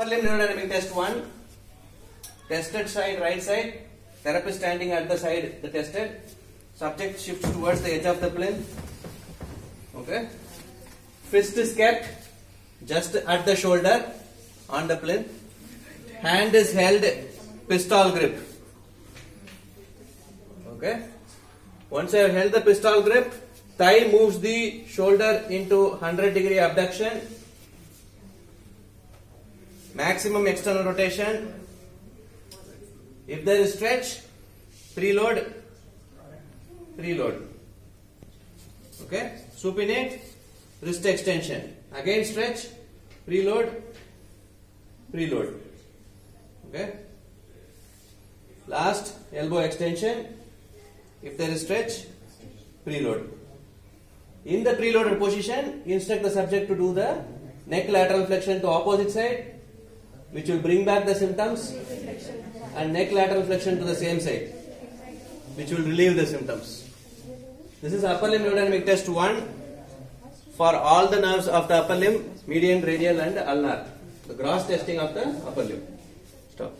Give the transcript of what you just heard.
Upper limb neurodynamic test 1. Tested side, right side. Therapist standing at the side, the tested. Subject shifts towards the edge of the plane. Okay. Fist is kept just at the shoulder on the plane. Hand is held pistol grip. Okay. Once I have held the pistol grip, thigh moves the shoulder into 100 degree abduction. Maximum external rotation. If there is stretch, preload, preload. Okay. Supinate, wrist extension. Again stretch, preload, preload. Okay. Last, elbow extension. If there is stretch, preload. In the preloaded position, instruct the subject to do the neck lateral flexion to opposite side, which will bring back the symptoms, and neck lateral flexion to the same side, which will relieve the symptoms. This is upper limb neurodynamic test 1 for all the nerves of the upper limb, median, radial, and ulnar. The gross testing of the upper limb. Stop.